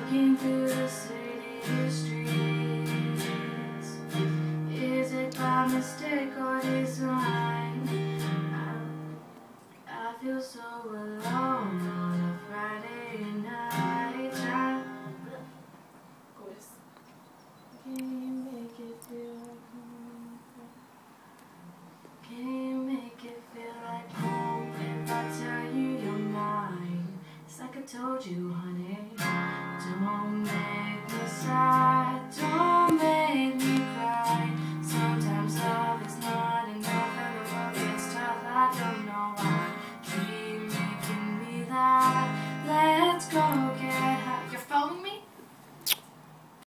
Looking through the city streets Is it by mistake or design? I, I feel so alone on a Friday night Can you make it feel like home? Can you make it feel like home? If I tell you you're mine It's like I told you, honey